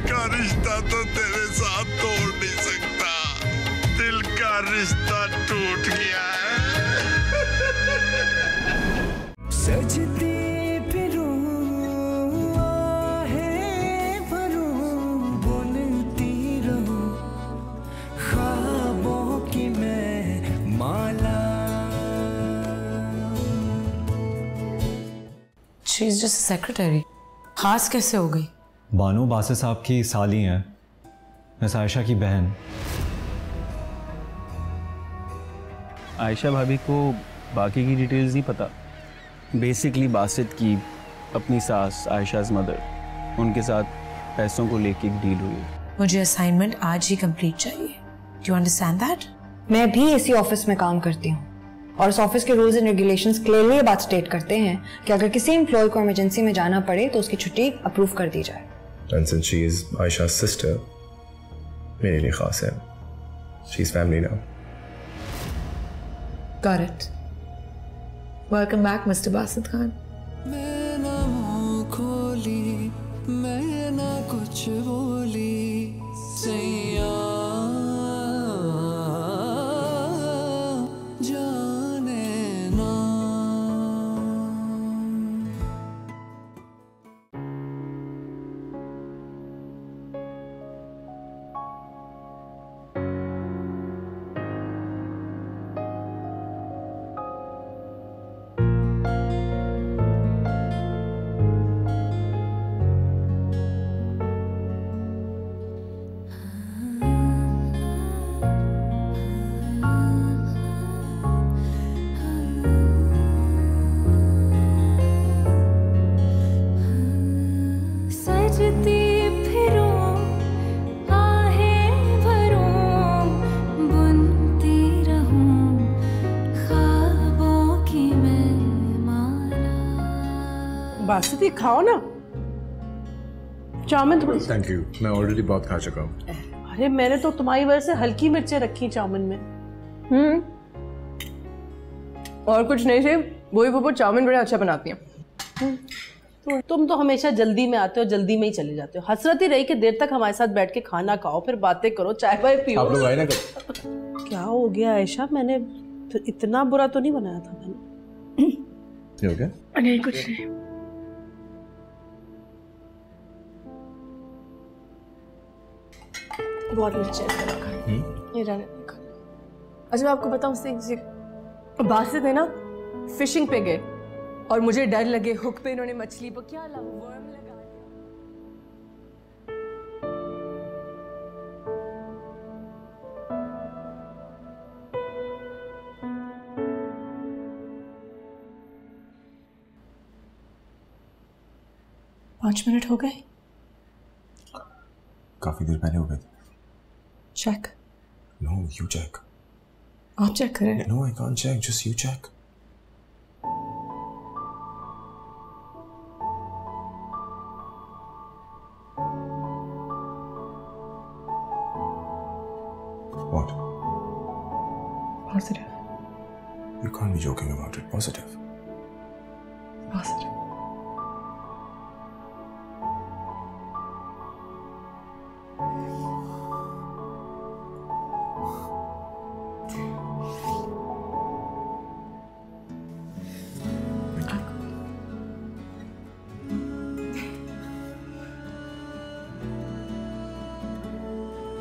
का रिश्ता तो तेरे साथ तोड़ नहीं सकता। दिल का रिश्ता टूट गया है। सजती माला। शी इज़ सेक्रेटरी खास कैसे हो गई? बानो बासित साहब की साली हैं मिस आयशा की बहन। आयशा भाभी को बाकी की डिटेल्स नहीं पता। बेसिकली बासित की अपनी सास आयशाज मदर उनके साथ पैसों को लेके एक डील हुई। मुझे असाइनमेंट आज ही कंप्लीट चाहिए। यू अंडरस्टैंड दैट मैं भी इसी ऑफ़िस में काम करती हूँ। और इस ऑफ़िस के रूल्स एंड रेगुलेशंस क्लियरली ये बात स्टेट करते हैं कि अगर किसी एम्प्लॉय को इमरजेंसी में जाना पड़े तो उसकी छुट्टी अप्रूव कर दी जाए। And since she is Aisha's sister, मेरे लिए खास है She's family now. Got it. Welcome back, Mr. Basit Khan. मैं ना मुंह खोली मैं ना कुछ बोली सैया बासती खाओ ना। चाउमिन थोड़ी Thank you. मैं ऑलरेडी बहुत खा चुका हूँ। अरे मैंने तो तुम्हारी वजह से हल्की मिर्चें रखी चाउमिन में। हम्म। और कुछ नहीं से वही वो चाउमिन बड़ा अच्छा बनाती हैं। तो तुम तो हमेशा जल्दी में आते हो जल्दी में ही चले जाते हो। हसरत ही रही कि देर तक हमारे साथ बैठ के खाना खाओ फिर बातें करो चाय वाय पियो। आप लोग आए ना क्या हो गया ऐशा? मैंने तो इतना बुरा तो नहीं बनाया था मैंने। ये हो गया? नहीं कुछ नहीं। बहुत मिर्ची है। ये रहने दो। अच्छा मैं आपको बताऊँ उससे बासित है ना फिशिंग पे गए और मुझे डर लगे हुक पे इन्होंने मछली पर क्या लगा वर्म लगा दिया। पाँच मिनट हो गए? काफ़ी देर पहले हो गए Check. No, you check. I'll check it. No, I can't check. Just you check. What? Positive. You can't be joking about it. Positive. Positive.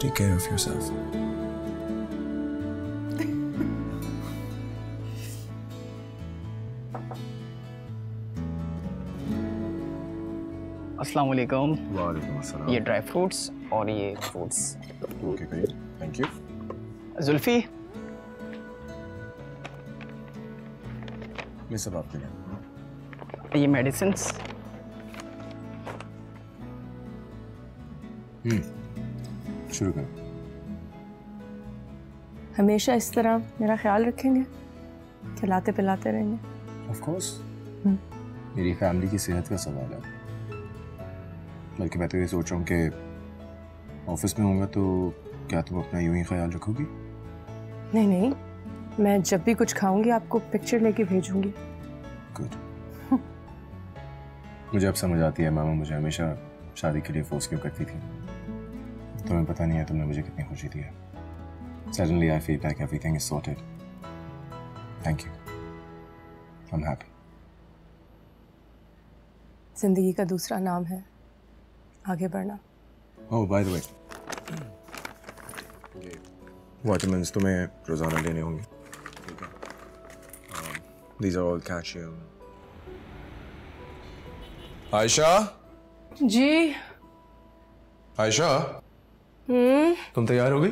Take care of yourself. अस्सलाम वालेकुम वालेकुम अस्सलाम ये ड्राई फ्रूट्स और ये fruits okay great thank you Zulfi ये सब आपके लिए ये मेडिसिन शुरू करें हमेशा इस तरह मेरा ख्याल रखेंगे खिलाते पिलाते रहेंगे। ऑफ़ कोर्स मेरी फैमिली की सेहत का सवाल है। बल्कि मैं तो ये सोच रहा हूँ कि ऑफ़िस में होगा तो क्या तुम अपना यूँ ही ख्याल रखोगी? नहीं नहीं। मैं जब भी कुछ खाऊँगी आपको पिक्चर लेके भेजूँगी। गुड मुझे अब समझ आती है मामा मुझे हमेशा शादी के लिए फोर्स क्यों करती थी? तुम्हें पता नहीं है तुमने मुझे कितनी खुशी दी है। Suddenly I feel like everything is sorted thank you I am happy ज़िंदगी का दूसरा नाम है आगे बढ़ना। ओह बाय द वे वाटरमेंस तुम्हें रोज़ाना लेने होंगे। These are all calcium Ayesha ji. Ayesha हम्म तुम तैयार हो गई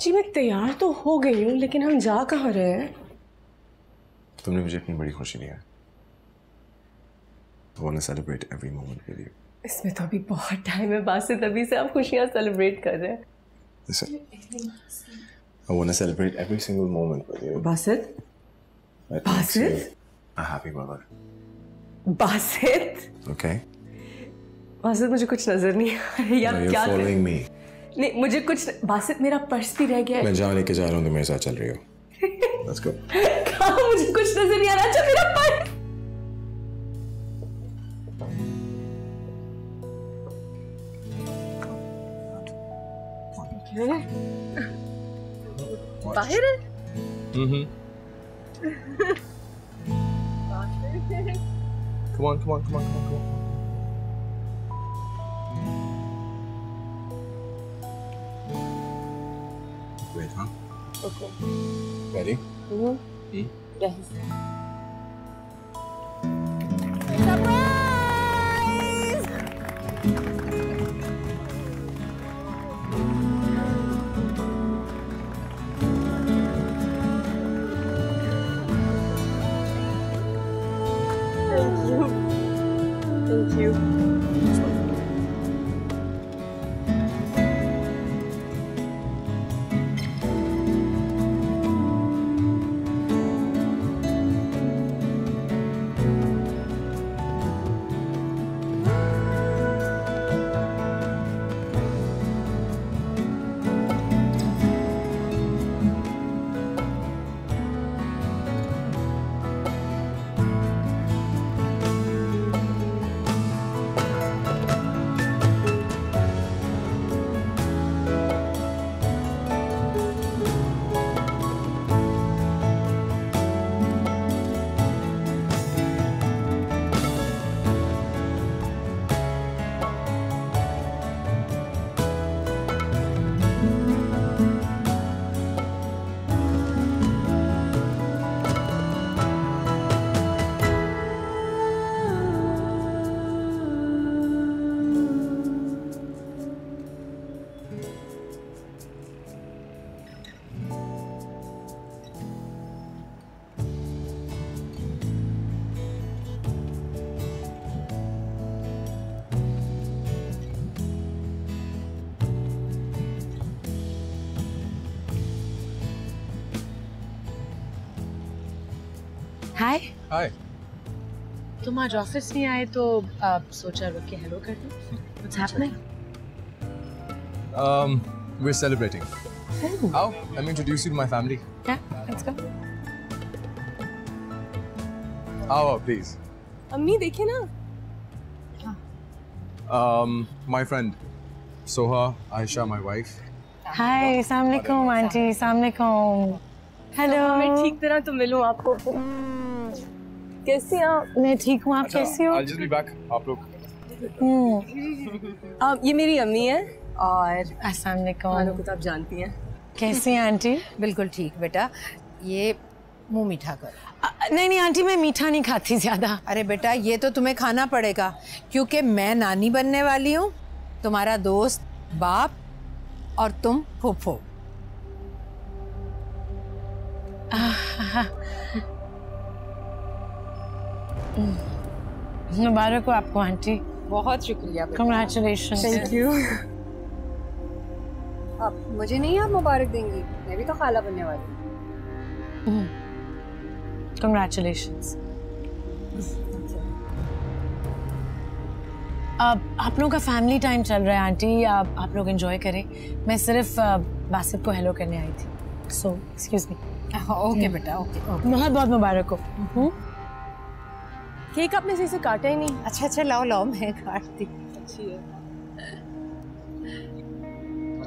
जी मैं तैयार तो हो गई हूँ लेकिन हम जा कहाँ रहे हैं तुमने मुझे इतनी बड़ी खुशी दी है I want to celebrate every moment with you. इसमें तो अभी बहुत टाइम है बात से तभी से आप खुशियाँ सेलिब्रेट कर रहे हैं Listen, I want to celebrate every single moment with you. Basit That Basit? a happy brother. Basit Okay? Basit मुझे कुछ नज़र नहीं आ रहा है यार Now you're following me. नहीं मुझे कुछ बासित मेरा पर्स भी रह गया मैं जहाँ लेके जा रहा हूँ तुम मेरे साथ चल रही हो। Let's go. कहाँ मुझे कुछ नज़र नहीं आ रहा अच्छा मेरा पर्स। बाहर है। Come on, come on, come on, come on, come on. Wait, huh? Okay. Ready? Mm-hmm. Hmm? Yes. तुम आज ऑफ़िस नहीं आए तो आप सोचा रुक के हेलो कर दूँ what's happening Um, we're celebrating. How? Let me introduce you to my family. Yeah let's go Awa, please. अम्मी देखिए ना Um, my friend, Soha, Aisha, my wife. हाय अस्सलाम वालेकुम आंटी अस्सलाम वालेकुम हेलो मैं ठीक तरह तो मिलूं आपको कैसे आप? मैं ठीक हूँ आप कैसे हो. आप लोग। हम्म, आप ये मेरी अम्मी है? और अस्सलाम वालों वालेकुम को तो आप जानती हैं। कैसी हैं आंटी? बिल्कुल ठीक बेटा। ये मुँह मीठा करो। नहीं नहीं आंटी मैं मीठा नहीं खाती ज़्यादा। अरे बेटा ये तो तुम्हें खाना पड़ेगा क्योंकि मैं नानी बनने वाली हूँ। तुम्हारा दोस्त बाप और तुम फूफो। मुबारक हो आपको आंटी। बहुत शुक्रिया कंग्रेचुलेशन थैंक यू अब मुझे नहीं आप मुबारक देंगी? मैं भी तो खाला बनने वाली हूँ। कंग्रेचुलेशन अब आप लोगों का फैमिली टाइम चल रहा है आंटी। आप आप लोग एंजॉय करें। मैं सिर्फ़ बासित को हेलो करने आई थी। सो एक्सक्यूज मी ओके बेटा ओके ओके बहुत बहुत मुबारक हो। हम्म? केक आपने सही से काटा ही नहीं। अच्छा अच्छा लाओ लाओ मैं काटती अच्छी है।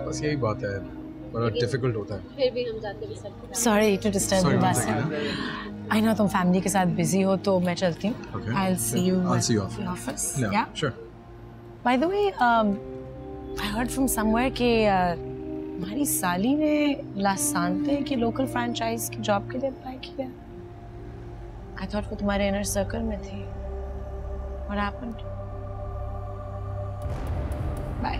बस यही बात है बड़ा डिफ़िकल्ट होता है। फिर भी हम जाते भी सकते sorry to disturb you Basit I know तुम फैमिली के साथ बिज़ी हो तो मैं चलती हूँ। I will see you I'll see you off. Office या sure. Bye the way I heard from somewhere कि हमारी साली ने लासांते की लोकल फ्रैंचाइज की जॉब के लिए अप्लाई किया। आई थॉट वो तुम्हारे इनर सर्कल में थी। व्हाट हैपेंड बाय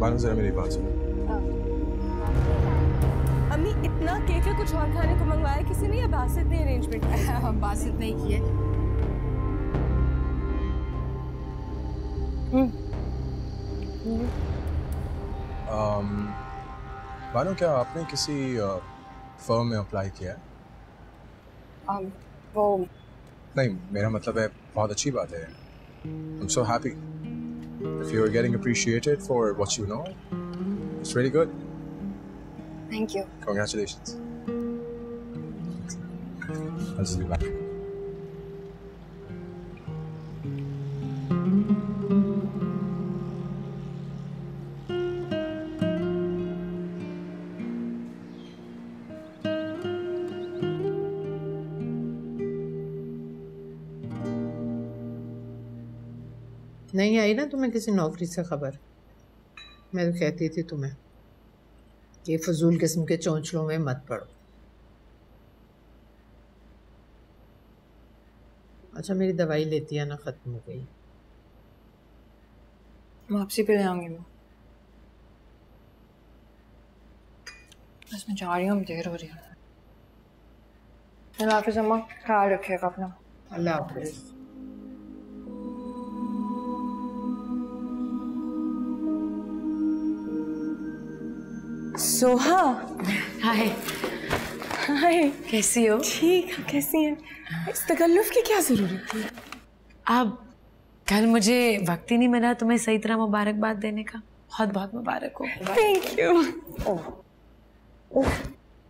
बानो जरा मेरी बात सुनो। अम्मी इतना केक है कुछ और खाने को मंगवाया? किसी ने या बासित ने अरेंजमेंट किया? बासित नहीं किए। बानो क्या आपने किसी फर्म में अप्लाई किया है um, वो नहीं मेरा मतलब है बहुत अच्छी बात है I'm so happy if you are getting appreciated for what you know it's really good thank you congratulations I'll just be back नहीं आई ना तुम्हें किसी नौकरी से खबर। मैं तो कहती थी तुम्हें कि फजूल किस्म के चौंचलों में मत पड़ो। अच्छा मेरी दवाई लेती है ना ख़त्म हो गई। वापसी पे ले आऊँगी मैं बस मैं जा रही हूँ देर हो रही है। अल्लाह हाफिज़ अम्मा ख्याल रखिएगा अपना। अल्लाह हाफिज़। सोहा। हाय हाय कैसी हो? ठीक कैसी हैं? इस तकल्लुफ की क्या ज़रूरत थी अब कल मुझे वक्त ही नहीं मिला तुम्हें सही तरह मुबारकबाद देने का। बहुत बहुत मुबारक हो। थैंक यू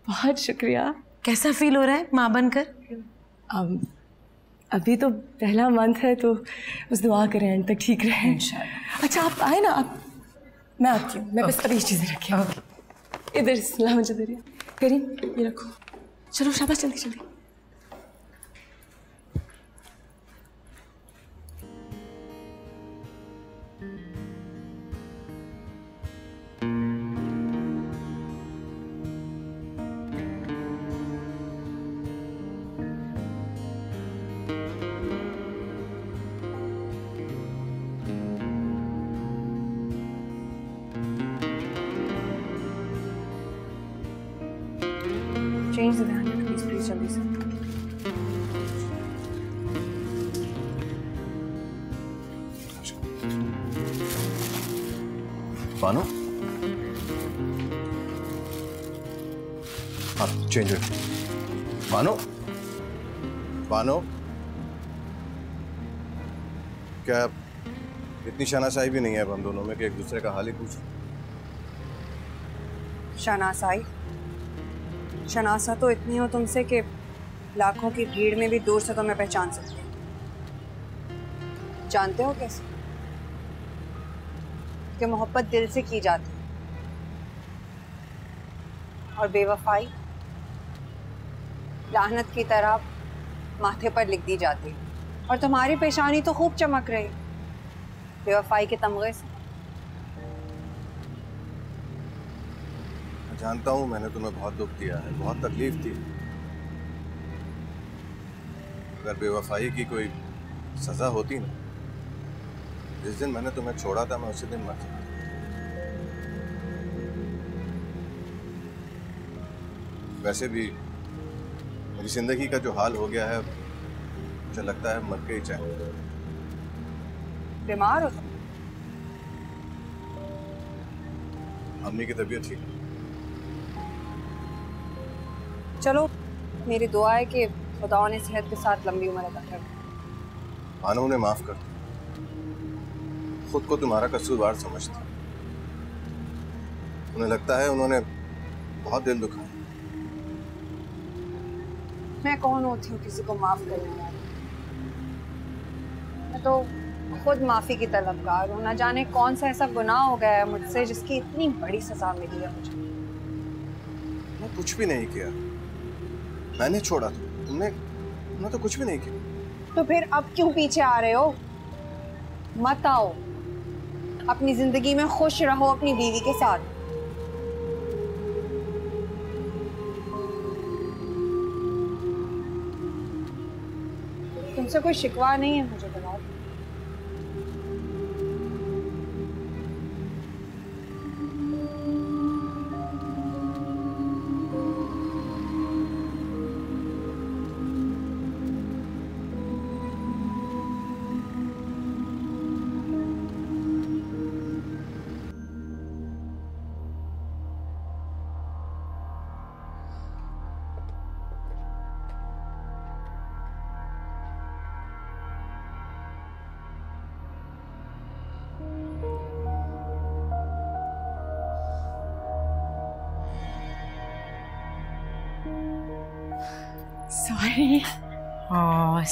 बहुत शुक्रिया। कैसा फील हो रहा है? माँ बनकर? अब अभी तो पहला मंथ है तो बस दुआ करें एंड तक ठीक रहे। अच्छा आप आए ना आप मैं आती हूँ। मैं बस अभी चीज़ें रखी हूँ। इधर ला मुझे दे करीम ये रखो। चलो शाबाश जल्दी जल्दी। चेंज इट बानो बानो क्या इतनी शनाशाही भी नहीं है अब हम दोनों में कि एक दूसरे का हाल ही पूछ? शनासाई शनासा तो इतनी हो तुमसे कि लाखों की भीड़ में भी दूर से तुम्हें पहचान सकती हो। जानते हो कैसे? कि मोहब्बत दिल से की जाती है। और बेवफाई? लाहनत की तरह माथे पर लिख दी जाती और तुम्हारी पेशानी तो खूब चमक रही। बेवफाई के तमगे से। जानता हूँ मैंने तुम्हें बहुत दुख दिया है, बहुत तकलीफ़ दी। अगर बेवफाई की कोई सज़ा होती ना, जिस दिन मैंने तुम्हें छोड़ा था, मैं उसी दिन मर सकता। वैसे भी मेरी ज़िंदगी का जो हाल हो गया है मुझे लगता है मर के ही चाहिए बीमार हो तुम? अम्मी की तबीयत ठीक चलो मेरी दुआ है कि खुदा ने सेहत के साथ लंबी उम्र अदा कर मानो उन्हें माफ़ कर खुद को तुम्हारा कसूरवार समझती उन्हें लगता है उन्होंने बहुत दिल दुखाया। मैं कौन होती हूँ किसी को माफ़ करने वाली? मैं तो खुद माफ़ी की तलबगार हूँ। ना जाने कौन सा ऐसा गुनाह हो गया है मुझसे जिसकी इतनी बड़ी सजा मिली है मुझे। मैं कुछ भी नहीं किया। मैंने छोड़ा था। तुमने तुमने तो कुछ भी नहीं किया। तो फिर अब क्यों पीछे आ रहे हो? मत आओ। अपनी ज़िंदगी में खुश रहो अपनी बीवी के साथ। तुमसे कोई शिकवा नहीं है मुझे बताओ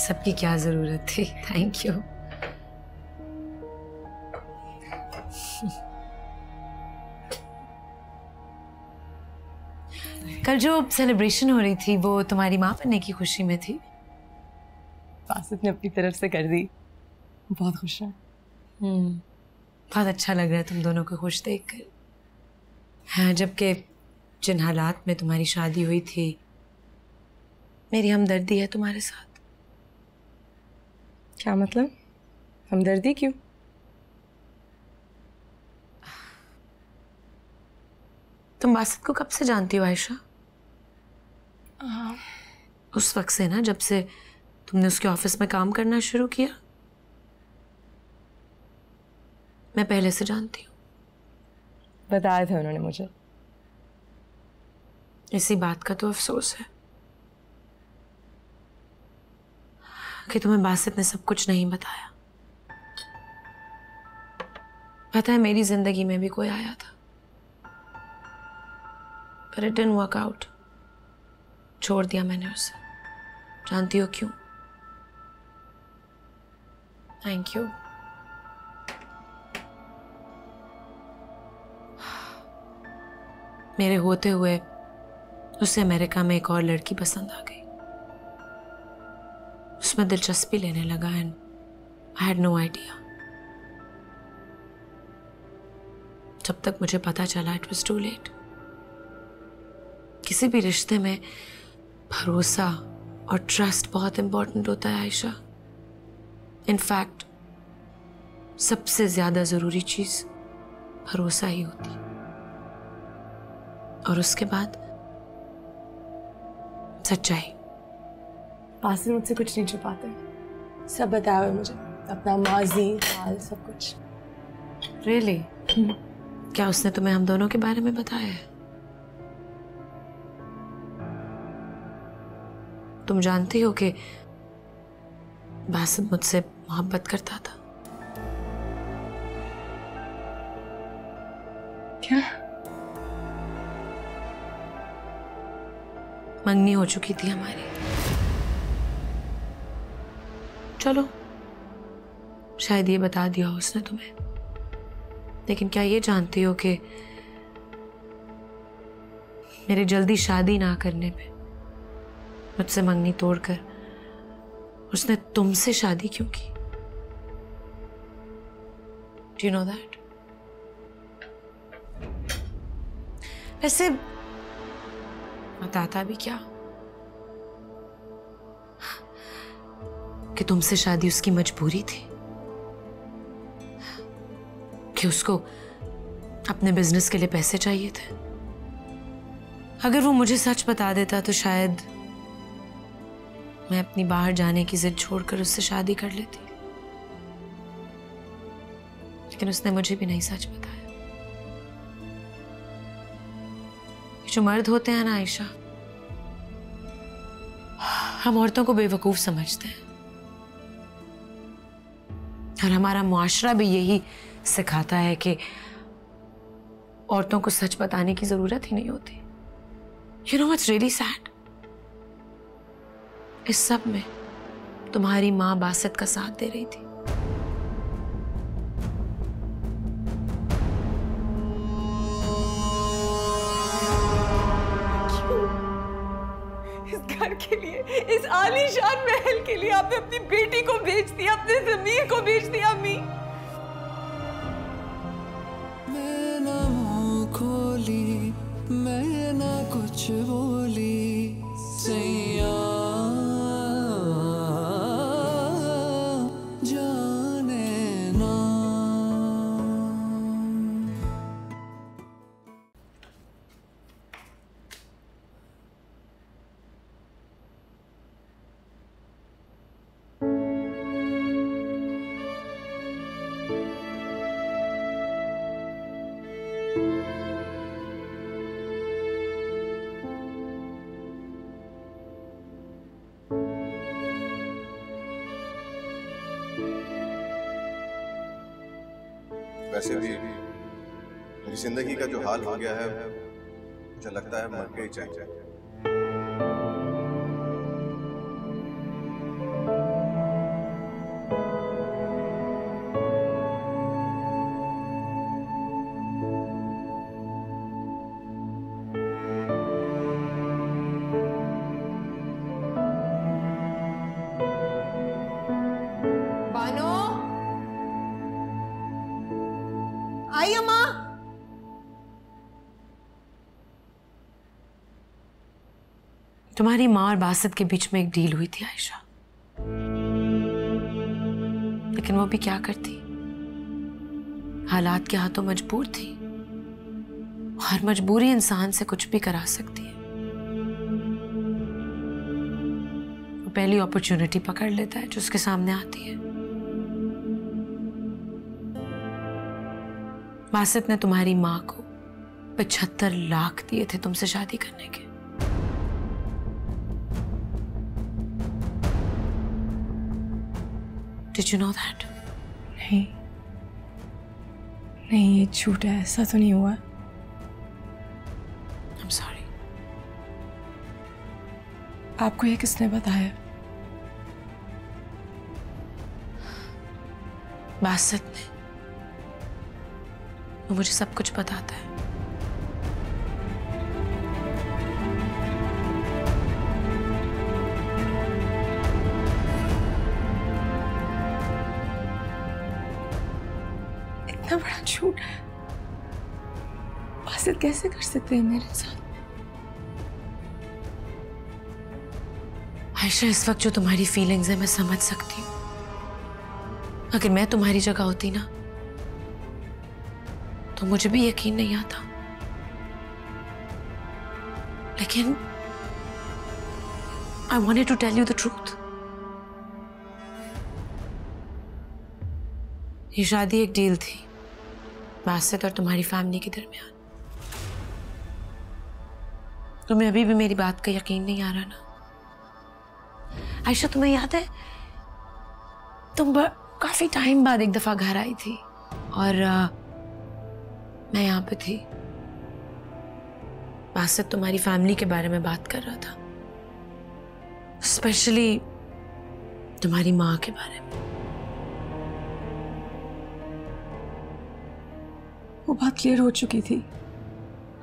सबकी क्या ज़रूरत थी? थैंक यू कल जो सेलिब्रेशन हो रही थी वो तुम्हारी माँ बनने की खुशी में थी? फासिद ने अपनी तरफ़ से कर दी। बहुत खुश है। हम्म। बहुत अच्छा लग रहा है तुम दोनों को खुश देख कर हाँ जबकि जिन हालात में तुम्हारी शादी हुई थी मेरी हमदर्दी है तुम्हारे साथ। क्या मतलब? हमदर्दी क्यों? तुम बासित को कब से जानती हो आयशा? उस वक्त से ना जब से तुमने उसके ऑफ़िस में काम करना शुरू किया। मैं पहले से जानती हूँ। बताया था उन्होंने मुझे। इसी बात का तो अफसोस है। कि तुम्हें बासित ने सब कुछ नहीं बताया। पता है मेरी ज़िंदगी में भी कोई आया था। पर इट डिडंट वर्क आउट छोड़ दिया मैंने उसे। जानती हो क्यों? थैंक यू मेरे होते हुए उसे अमेरिका में एक और लड़की पसंद आ गई। उसमें दिलचस्पी लेने लगा and I had no idea जब तक मुझे पता चला इट वॉज़ टू लेट किसी भी रिश्ते में भरोसा और ट्रस्ट बहुत इंपॉर्टेंट होता है आयशा इनफैक्ट सबसे ज़्यादा ज़रूरी चीज़ भरोसा ही होती और उसके बाद सच्चाई। फासिद मुझसे कुछ नहीं छुपाते। सब बताया हुआ मुझे अपना माजी हाल सब कुछ। रियली क्या उसने तुम्हें हम दोनों के बारे में बताया है? तुम जानती हो कि बासित मुझसे मोहब्बत करता था। क्या? मंगनी हो चुकी थी हमारी। चलो। शायद ये बता दिया उसने तुम्हें। लेकिन क्या ये जानती हो कि मेरी जल्दी शादी ना करने पे मुझसे मंगनी तोड़कर उसने तुमसे शादी क्यों की? डू नो दैट वैसे बताता भी क्या? कि तुमसे शादी उसकी मजबूरी थी? कि उसको अपने बिज़नेस के लिए पैसे चाहिए थे? अगर वो मुझे सच बता देता तो शायद मैं अपनी बाहर जाने की जिद छोड़कर उससे शादी कर लेती। लेकिन उसने मुझे भी नहीं सच बताया। जो मर्द होते हैं ना, आयशा, हम औरतों को बेवकूफ़ समझते हैं। और हमारा मुआशरा भी यही सिखाता है कि औरतों को सच बताने की ज़रूरत ही नहीं होती। You know it's really sad इस सब में तुम्हारी माँ बासत का साथ दे रही थी। के लिए, इस आलीशान महल के लिए आपने अपनी बेटी को बेच दिया, अपने ज़मीन को बेच दिया, अम्मी। खोली, मैं ना कुछ बोली, सैया जो हाल हो गया है मुझे लगता है मर के ही चाहिए। तुम्हारी माँ और बासित के बीच में एक डील हुई थी, आयशा। लेकिन वो भी क्या करती? हालात के हाथों मजबूर थी। हर मजबूरी इंसान से कुछ भी करा सकती है। वो पहली अपॉर्चुनिटी पकड़ लेता है जो उसके सामने आती है। बासित ने तुम्हारी माँ को पचहत्तर लाख दिए थे तुमसे शादी करने के। Did you know that? नहीं। नहीं ये झूठ है ऐसा तो नहीं हुआ। I'm sorry. आपको ये किसने बताया? बासत ने। वो मुझे सब कुछ बताता है। कैसे कर सकते हैं मेरे साथ? आयशा, इस वक्त जो तुम्हारी फीलिंग्स है, मैं समझ सकती हूँ। अगर मैं तुम्हारी जगह होती ना तो मुझे भी यकीन नहीं आता। लेकिन I wanted to tell you the truth ये शादी एक डील थी बासित और तुम्हारी फैमिली के दरमियान। तुम्हें अभी भी मेरी बात का यकीन नहीं आ रहा ना? आयशा तुम्हें याद है? तुम काफ़ी टाइम बाद एक दफ़ा घर आई थी और अ, मैं यहाँ पे थी। बासत तुम्हारी फैमिली के बारे में बात कर रहा था। स्पेशली तुम्हारी माँ के बारे में। वो बात क्लियर हो चुकी थी।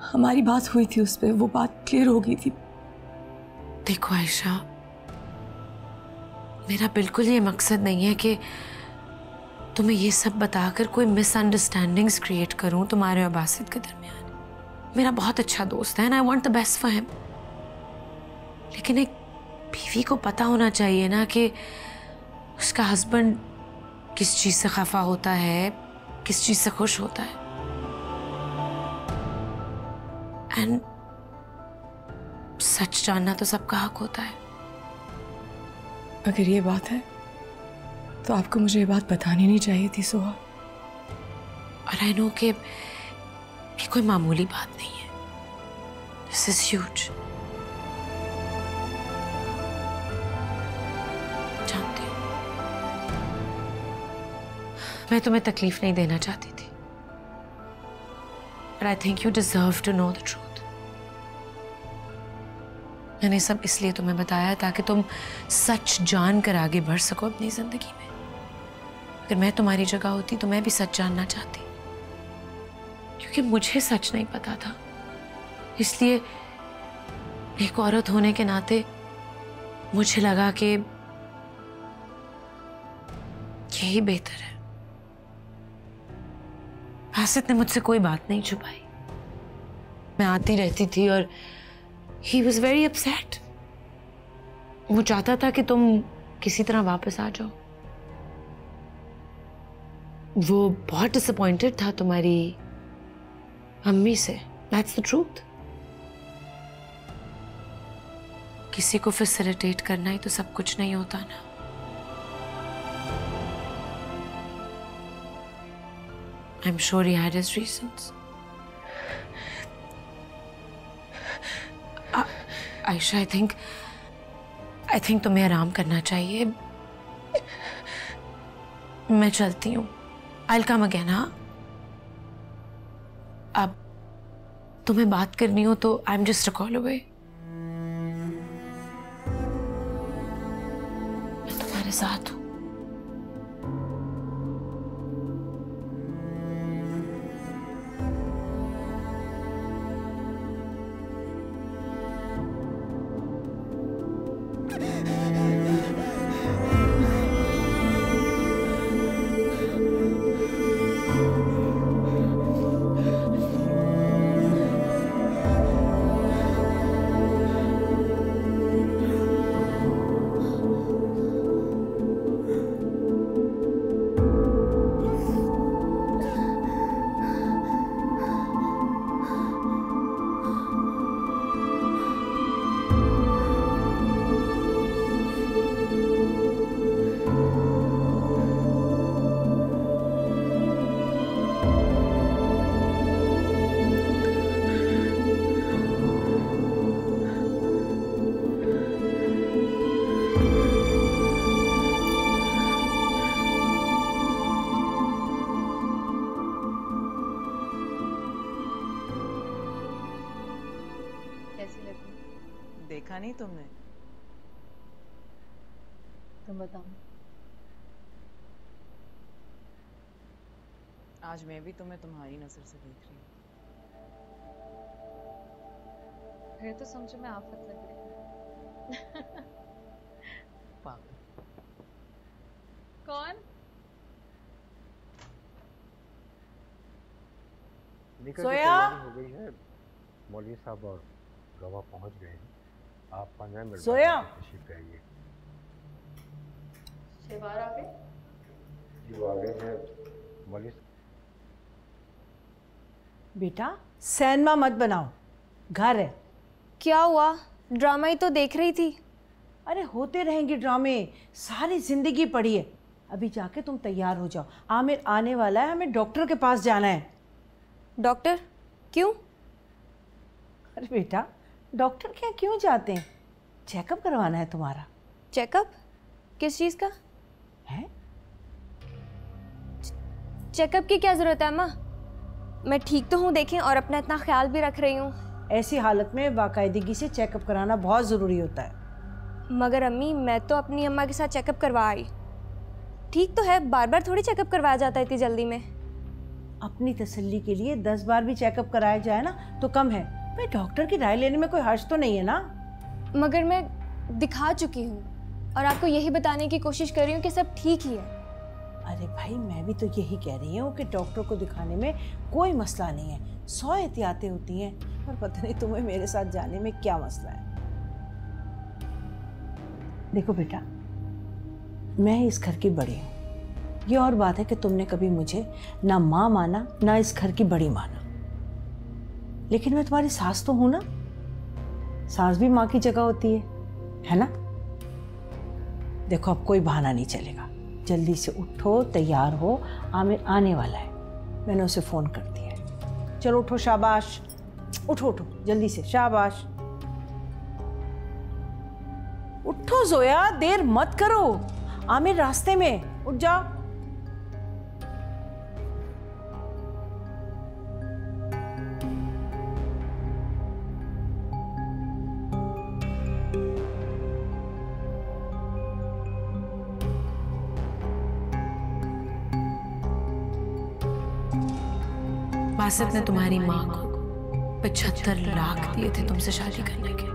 हमारी बात हुई थी उस पर वो बात क्लियर हो गई थी। देखो आयशा, मेरा बिल्कुल ये मकसद नहीं है कि तुम्हें ये सब बताकर कोई मिसअंडरस्टैंडिंग्स क्रिएट करूँ तुम्हारे और बासित के दरमियान। मेरा बहुत अच्छा दोस्त है and I want the best for him लेकिन एक बीवी को पता होना चाहिए ना कि उसका हस्बैंड किस चीज़ से खफा होता है, किस चीज़ से खुश होता है। एंड सच जानना तो सबका हक होता है। अगर ये बात है तो आपको मुझे ये बात बतानी नहीं चाहिए थी सोहा। और आई नो कि ये कोई मामूली बात नहीं है। दिस इज़ ह्यूज जानती हूँ। मैं तुम्हें तकलीफ़ नहीं देना चाहती थी। But I think you deserve to know the truth मैंने सब इसलिए तुम्हें बताया ताकि तुम सच जान कर आगे बढ़ सको अपनी ज़िंदगी में। अगर मैं तुम्हारी जगह होती तो मैं भी सच जानना चाहती। क्योंकि मुझे सच नहीं पता था। इसलिए एक औरत होने के नाते मुझे लगा कि यही बेहतर है। बासित ने मुझसे कोई बात नहीं छुपाई। मैं आती रहती थी और ही वॉज़ वेरी अपसेट वो चाहता था कि तुम किसी तरह वापस आ जाओ। वो बहुत डिसअपॉइंटेड था तुम्हारी अम्मी से। दैट्स द ट्रूथ किसी को फैसिलिटेट करना ही तो सब कुछ नहीं होता ना। I am sure he had his Ayesha I think I think तुम्हें आराम करना चाहिए। मैं चलती हूँ। आई कम अगेन हाँ? अब तुम्हें बात करनी हो तो I am just call away तुम्हारे साथ हूँ। नहीं तुमने तुम बताओ। आज मैं भी तुम्हें तुम्हारी नज़र से देख रही हूँ। फिर तो समझो मैं आफत लग रही पागल। कौन? निकल सोया? हो गई है। मौलवी साहब और गवाह पहुँच गए हैं। आप पंद्रह मिनट सोया? यहाँ तशरीफ़ लाइए शेबार आ गए जी आ गए हैं। मौलवी बेटा सैनमा मत बनाओ। घर है। क्या हुआ? ड्रामा ही तो देख रही थी। अरे होते रहेंगे ड्रामे। सारी ज़िंदगी पड़ी है। अभी जाके तुम तैयार हो जाओ। आमिर आने वाला है हमें डॉक्टर के पास जाना है। डॉक्टर क्यों? अरे बेटा डॉक्टर के यहाँ क्यों जाते हैं? चेकअप करवाना है तुम्हारा। चेकअप किस चीज़ का? है? चेकअप की क्या ज़रूरत है अम्मा? मैं ठीक तो हूँ देखें और अपना इतना ख्याल भी रख रही हूँ। ऐसी हालत में बाकायदगी से चेकअप कराना बहुत ज़रूरी होता है। मगर अम्मी मैं तो अपनी अम्मा के साथ चेकअप करवा आई। ठीक तो है बार बार थोड़ी चेकअप करवाया जाता है इतनी जल्दी में। अपनी तसल्ली के लिए दस बार भी चेकअप कराया जाए ना तो कम है। भाई डॉक्टर की राय लेने में कोई हर्ष तो नहीं है ना? मगर मैं दिखा चुकी हूँ और आपको यही बताने की कोशिश कर रही हूँ कि सब ठीक ही है। अरे भाई मैं भी तो यही कह रही हूँ कि डॉक्टर को दिखाने में कोई मसला नहीं है। सौ एहतियातें होती हैं पर पता नहीं तुम्हें मेरे साथ जाने में क्या मसला है। देखो बेटा मैं इस घर की बड़ी हूँ। ये और बात है कि तुमने कभी मुझे ना माँ माना ना इस घर की बड़ी माना। लेकिन मैं तुम्हारी सास तो हूँ ना। सास भी माँ की जगह होती है है ना? देखो, अब कोई बहाना नहीं चलेगा। जल्दी से उठो, तैयार हो आमिर आने वाला है। मैंने उसे फ़ोन कर दिया है। चलो उठो, शाबाश। उठो उठो, जल्दी से, शाबाश। उठो, जोया, देर मत करो। आमिर रास्ते में, उठ जाओ। बासित ने तुम्हारी माँ को पचहत्तर लाख दिए थे तुमसे शादी करने के।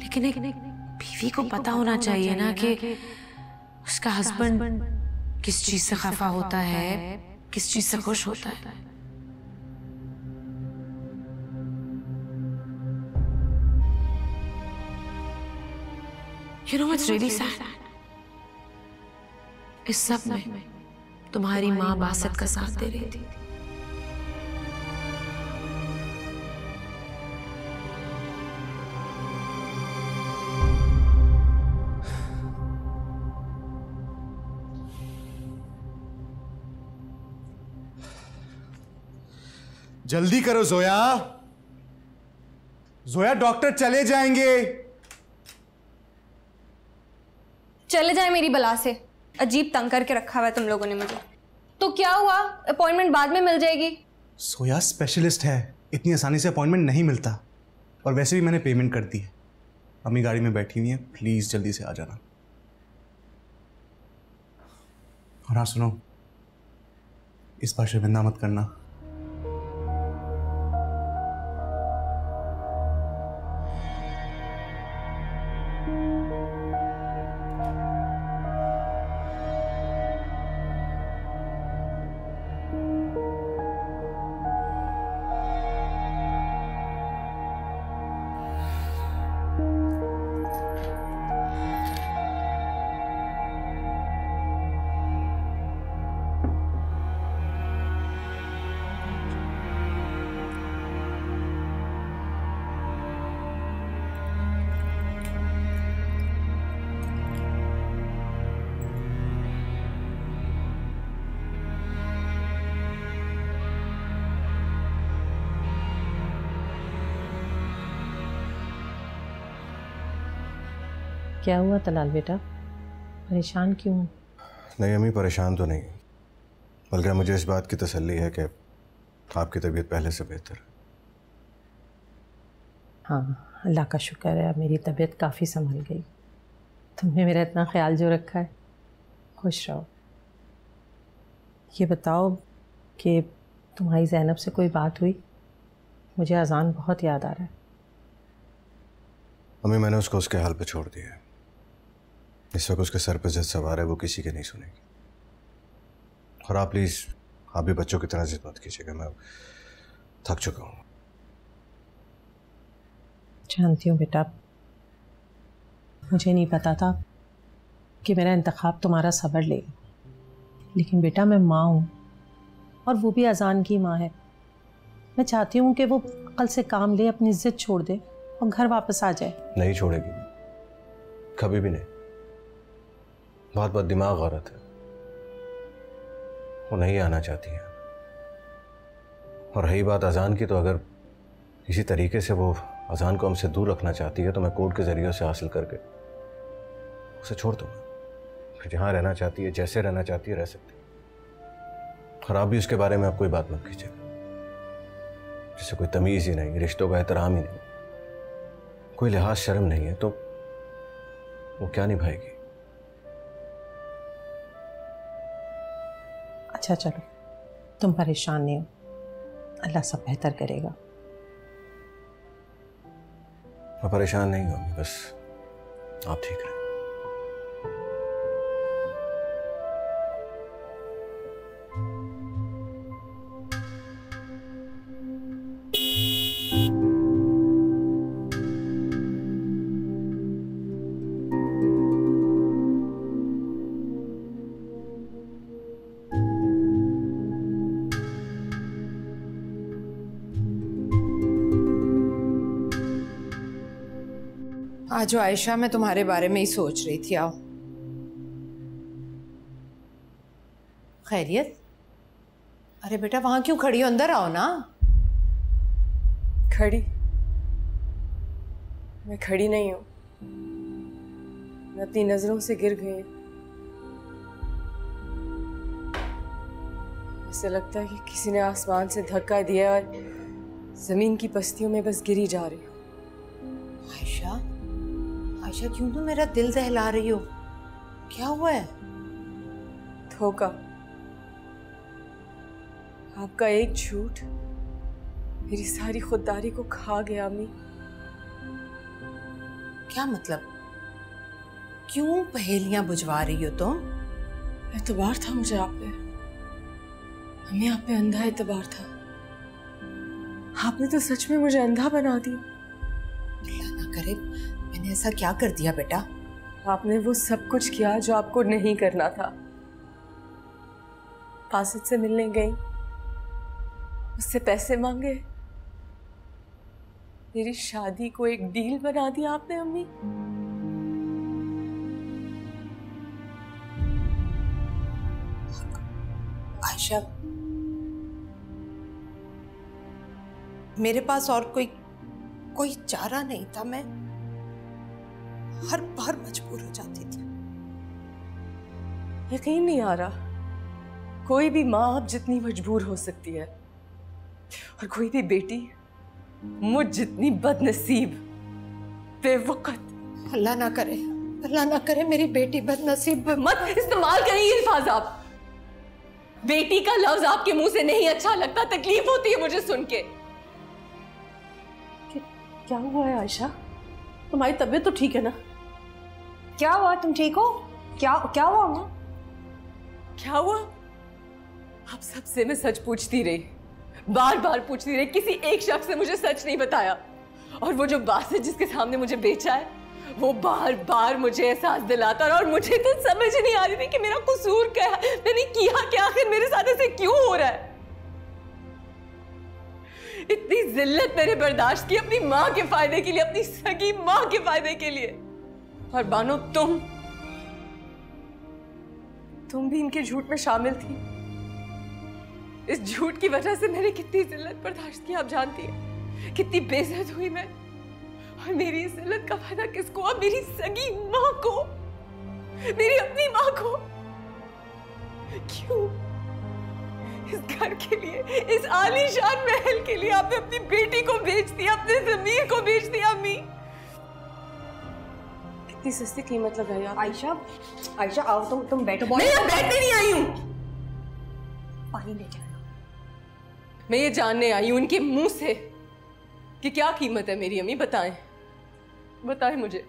लेकिन एक बीवी को पता होना चाहिए ना कि उसका हस्बैंड किस चीज़ से खफा होता है, किस चीज़ से खुश होता है। You know what's really sad? इस सब में तुम्हारी माँ बासत का साथ दे रही थी। जल्दी करो जोया। जोया डॉक्टर चले जाएँगे। चले जाए मेरी बला से। अजीब तंग करके रखा हुआ है तुम लोगों ने मुझे। तो क्या हुआ? अपॉइंटमेंट बाद में मिल जाएगी। सोया स्पेशलिस्ट है। इतनी आसानी से अपॉइंटमेंट नहीं मिलता। और वैसे भी मैंने पेमेंट कर दी है। अम्मी गाड़ी में बैठी हुई है। प्लीज़ जल्दी से आ जाना। और हाँ सुनो। इस बार शर्मिंदा मत करना। क्या हुआ तलाल बेटा? परेशान क्यों? नहीं अम्मी परेशान तो नहीं। बल्कि मुझे इस बात की तसल्ली है कि आपकी तबीयत पहले से बेहतर है। हाँ अल्लाह का शुक्र है अब मेरी तबीयत काफ़ी संभल गई। तुमने मेरा इतना ख्याल जो रखा है खुश रहो। ये बताओ कि तुम्हारी जैनब से कोई बात हुई? मुझे अजान बहुत याद आ रहा है। अम्मी मैंने उसको उसके हाल पे छोड़ दिया है। इस वक्त उसके सर पर जिद सवार है वो किसी के नहीं सुनेगी। और आप प्लीज़ आप भी बच्चों की तरह जिद मत कीजिएगा मैं थक चुका हूँ। जानती हूँ बेटा। मुझे नहीं पता था कि मेरा इंतखब तुम्हारा सबर ले। लेकिन बेटा मैं माँ हूँ और वो भी अजान की माँ है। मैं चाहती हूँ कि वो कल से काम ले अपनी इज़्ज़त छोड़ दे और घर वापस आ जाए। नहीं छोड़ेगी। कभी भी नहीं। बहुत बहुत दिमाग औरत है। वो नहीं आना चाहती है। और रही बात अजान की तो अगर इसी तरीके से वो अजान को हमसे दूर रखना चाहती है तो मैं कोर्ट के ज़रिए से हासिल करके उसे छोड़ दूँगा। फिर जहाँ रहना चाहती है, जैसे रहना चाहती है, रह सकती है। और आप भी उसके बारे में आप कोई बात मत कीजिएगा जिसे कोई तमीज़ ही नहीं, रिश्तों का एहतराम ही नहीं। कोई लिहाज शर्म नहीं है तो वो क्या निभाएगी? अच्छा चलो। तुम परेशान नहीं हो। अल्लाह सब बेहतर करेगा। मैं परेशान नहीं हूँ, बस आप ठीक रहे। आज आयशा मैं तुम्हारे बारे में ही सोच रही थी आओ। खैरियत? अरे बेटा वहाँ क्यों खड़ी हो? अंदर आओ ना। खड़ी? मैं खड़ी नहीं हूँ। मैं अपनी नज़रों से गिर गई ऐसे लगता है कि किसी ने आसमान से धक्का दिया और ज़मीन की पस्तियों में बस गिरी जा रही हूँ। आयशा? आयशा क्यों तुम मेरा दिल दहला रही हो? क्या हुआ है? धोखा। आपका एक झूठ मेरी सारी खुददारी को खा गया अम्मी। क्या मतलब? क्यों पहेलियाँ बुझवा रही हो तुम? तो? एतबार था मुझे आप पे। हमें आप पे अंधा एतबार था। आपने तो सच में मुझे अंधा बना दिया। अल्लाह ना करे मैंने ऐसा क्या कर दिया बेटा? आपने वो सब कुछ किया जो आपको नहीं करना था। बासित से मिलने गई। उससे पैसे मांगे। मेरी शादी को एक डील बना दिया आपने अम्मी। आयशा मेरे पास और कोई कोई चारा नहीं था मैं हर बार मजबूर हो जाती थी। यकीन नहीं आ रहा। कोई भी माँ अब जितनी मजबूर हो सकती है और कोई भी बेटी मुझ जितनी बदनसीब बेवकत अल्लाह ना करे अल्लाह ना करे मेरी बेटी बदनसीब मत इस्तेमाल करें ये अल्फाज आप। बेटी का लफ्ज आपके मुँह से नहीं अच्छा लगता तकलीफ़ होती है मुझे सुन के क्या हुआ है आयशा? तुम्हारी तबीयत तो ठीक है ना? क्या हुआ? तुम ठीक हो? क्या क्या हुआ माँ क्या हुआ? आप सबसे मैं सच पूछती रही। बार बार पूछती रही, किसी एक शख्स ने मुझे सच नहीं बताया। और वो जो बात है जिसके सामने मुझे बेचा है, वो बार बार मुझे एहसास दिलाता और मुझे तो समझ नहीं आ रही थी कि मेरा कसूर क्या है। मैंने किया क्या? आखिर मेरे साथ ऐसे क्यों हो रहा है? इतनी जिल्लत मैंने बर्दाश्त की अपनी माँ के फ़ायदे के लिए, अपनी सगी माँ के फ़ायदे के लिए। और बानो तुम। तुम भी इनके झूठ में शामिल थी। इस झूठ की वजह से मैंने कितनी जिल्लत बर्दाश्त की, आप जानती है। कितनी बेइज्जत हुई मैं। और मेरी जिल्लत का फ़ायदा किसको? अब मेरी सगी माँ को। मेरी अपनी माँ को। क्यों? इस घर के लिए, इस आलीशान महल के लिए आपने अपनी बेटी को बेच दिया, अपने जमीर को बेच दिया, अम्मी। कितनी सस्ती कीमत लगाई आप आयशा आयशा आओ तुम तुम बैठो। मैं यहाँ बैठने नहीं आई हूँ। पानी लेके आना मैं ये जानने आई हूँ उनके मुँह से कि क्या कीमत है मेरी अम्मी बताएँ। बताएँ मुझे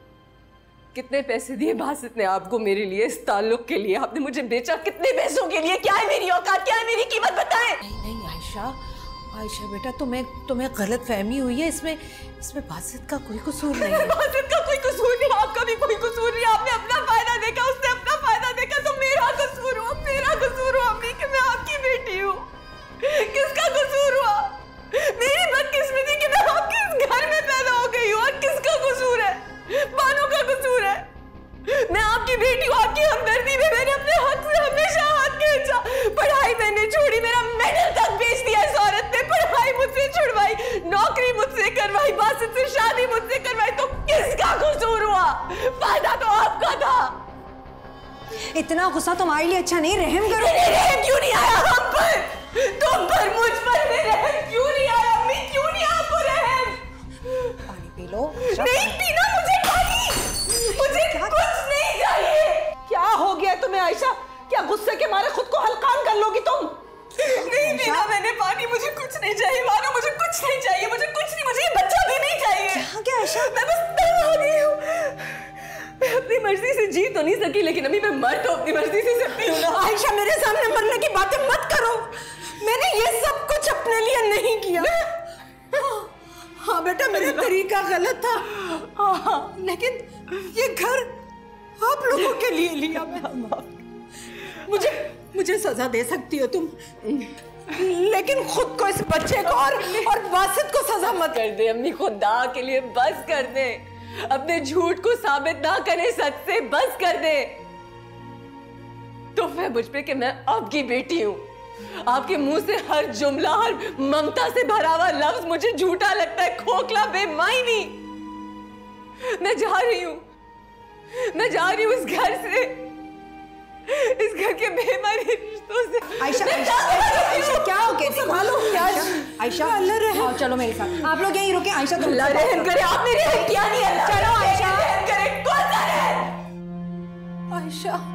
कितने पैसे दिए बासित ने आपको मेरे लिए इस ताल्लुक के लिए? आपने मुझे बेचा कितने पैसों के लिए? क्या है मेरी औकात? क्या है मेरी कीमत? बताएँ। नहीं नहीं आयशा आयशा बेटा, तुम्हें तुम्हें गलत फहमी हुई है, इसमें इसमें बासित का कोई कसूर नहीं है। बासित का कोई कसूर नहीं, आपका भी कोई कसूर नहीं, आपने अपना फ़ायदा देखा, उसने अपना फ़ायदा देखा तो मेरा कसूर हुआ, मेरा कसूर हुआ अम्मी कि मैं आपकी बेटी हूँ। किसका कसूर हुआ? मेरी बदकिस्मती कि मैं आपके इस घर में पैदा हो गई हूँ, और इतना गुस्सा तुम्हारे लिए अच्छा नहीं रहम करो। रहम क्यों नहीं आया हम पर? तुम पर मुझ पर रहम क्यों नहीं आया? अम्मी क्यों नहीं आपको रहम? पानी पी लो नहीं पीना मुझे पानी। मुझे कुछ नहीं चाहिए। क्या हो गया तुम्हें आयशा? क्या गुस्से के मारे खुद को हलकान कर लोगी तुम? नहीं पीना मैंने पानी मुझे कुछ नहीं चाहिए। मानो मुझे कुछ नहीं चाहिए मुझे कुछ नहीं मुझे ये बच्चा भी नहीं चाहिए। क्या क्या आयशा? मैं बस अपनी मर्ज़ी से जी तो नहीं सकी लेकिन अभी मैं मर तो अपनी मर्ज़ी से सकती हूँ आयशा मेरे सामने मरने की बातें मत करो। मैंने ये सब कुछ अपने लिए नहीं किया। हाँ बेटा मेरा तरीका गलत था। हाँ। लेकिन ये घर आप लोगों के लिए लिया मैं। मुझे मुझे सजा दे सकती हो तुम। लेकिन खुद को इस बच्चे को और और बासित को सजा मत। कर दे अम्मी खुदा के लिए बस कर दे। अपने झूठ को साबित ना करे, सच से बस कर दे। तो मैं मुझ पे कि मैं आपकी बेटी हूँ। आपके मुँह से हर जुमला, हर ममता से भरा हुआ लफ्ज मुझे झूठा लगता है, खोखला, बेमायनी। मैं जा रही हूँ। मैं जा रही हूँ इस घर से। इस घर के बेमानी रिश्तों से आयशा आयशा? आयशा क्या? हो गया? संभालो क्या? आयशा अल्लाह रहे आओ चलो मेरे साथ। आप लोग यहीं रुके आयशा तुम अल्लाह रहे करे आप मेरी हेल्प किया नहीं अल्लाह चलो आयशा। करे कौन सा आयशा।